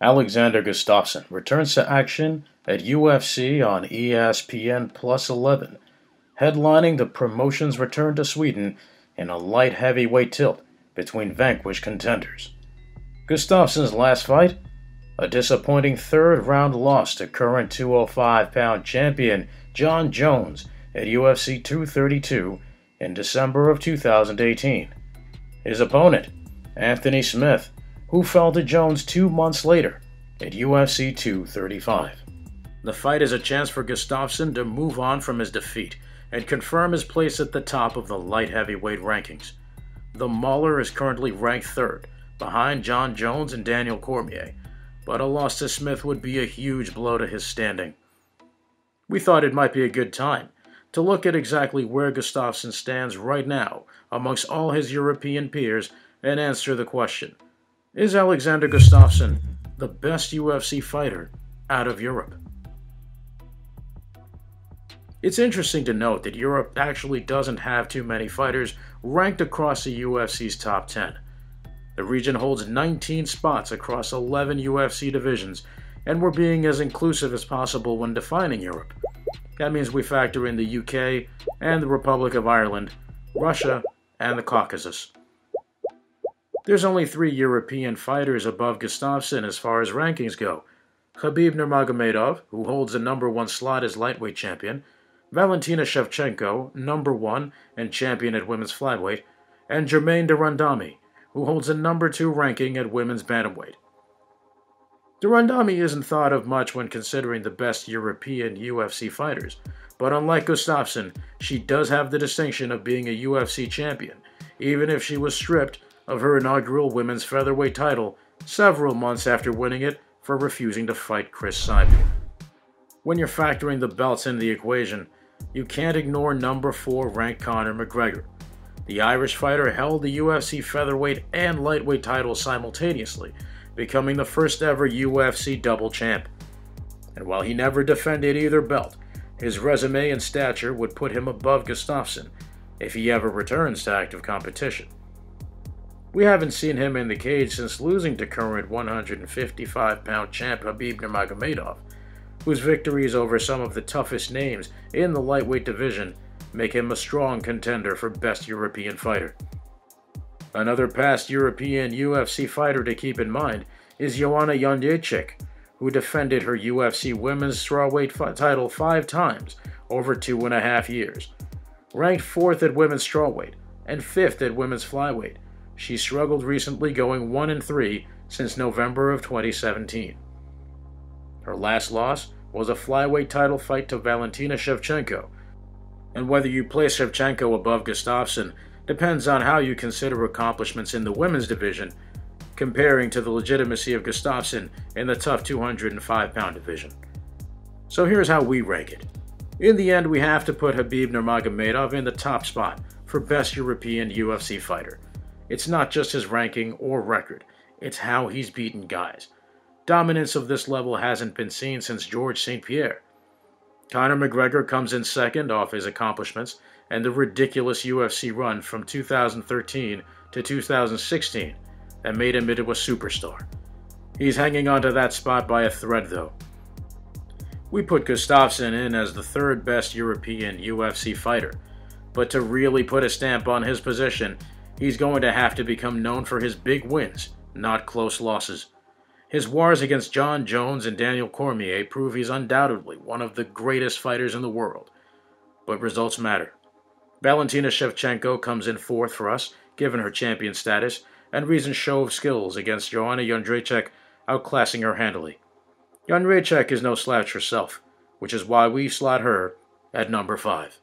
Alexander Gustafsson returns to action at UFC on ESPN Plus 11, headlining the promotion's return to Sweden in a light heavyweight tilt between vanquished contenders. Gustafsson's last fight? A disappointing third round loss to current 205 pound champion Jon Jones at UFC 232 in December of 2018. His opponent, Anthony Smith, who fell to Jones two months later at UFC 235. The fight is a chance for Gustafsson to move on from his defeat and confirm his place at the top of the light heavyweight rankings. The Mauler is currently ranked third, behind Jon Jones and Daniel Cormier, but a loss to Smith would be a huge blow to his standing. We thought it might be a good time to look at exactly where Gustafsson stands right now amongst all his European peers and answer the question Is Alexander Gustafsson the best UFC fighter out of Europe? It's interesting to note that Europe actually doesn't have too many fighters ranked across the UFC's top 10. The region holds 19 spots across 11 UFC divisions, and we're being as inclusive as possible when defining Europe. That means we factor in the UK and the Republic of Ireland, Russia, and the Caucasus. There's only three European fighters above Gustafsson as far as rankings go. Khabib Nurmagomedov, who holds the number one slot as lightweight champion, Valentina Shevchenko, number one and champion at women's flyweight, and Germaine de Randamie, who holds the number two ranking at women's bantamweight. De Randamie isn't thought of much when considering the best European UFC fighters, but unlike Gustafsson, she does have the distinction of being a UFC champion, even if she was stripped of her inaugural women's featherweight title several months after winning it for refusing to fight Cris Cyborg. When you're factoring the belts into the equation, you can't ignore number 4 ranked Conor McGregor. The Irish fighter held the UFC featherweight and lightweight titles simultaneously, becoming the first ever UFC double champ. And while he never defended either belt, his resume and stature would put him above Gustafsson if he ever returns to active competition. We haven't seen him in the cage since losing to current 155 pound champ Khabib Nurmagomedov, whose victories over some of the toughest names in the lightweight division make him a strong contender for Best European Fighter. Another past European UFC fighter to keep in mind is Joanna Jędrzejczyk, who defended her UFC Women's Strawweight title five times over two and a half years. Ranked fourth at Women's Strawweight and fifth at Women's Flyweight, she struggled recently, going 1 and 3 since November of 2017. Her last loss was a flyweight title fight to Valentina Shevchenko, and whether you place Shevchenko above Gustafsson depends on how you consider accomplishments in the women's division, comparing to the legitimacy of Gustafsson in the tough 205 pound division. So here's how we rank it. In the end, we have to put Khabib Nurmagomedov in the top spot for best European UFC fighter. It's not just his ranking or record, it's how he's beaten guys. Dominance of this level hasn't been seen since George St. Pierre. Conor McGregor comes in second off his accomplishments and the ridiculous UFC run from 2013 to 2016 that made him into a superstar. He's hanging onto that spot by a thread, though. We put Gustafsson in as the third best European UFC fighter, but to really put a stamp on his position, he's going to have to become known for his big wins, not close losses. His wars against Jon Jones and Daniel Cormier prove he's undoubtedly one of the greatest fighters in the world. But results matter. Valentina Shevchenko comes in fourth for us, given her champion status, and recent show of skills against Joanna Jędrzejczyk, outclassing her handily. Jędrzejczyk is no slouch herself, which is why we slot her at number 5.